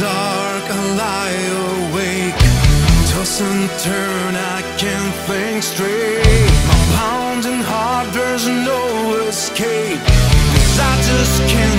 dark, I lie awake. Toss and turn, I can't think straight. My pounding heart, there's no escape. Cause I just can't.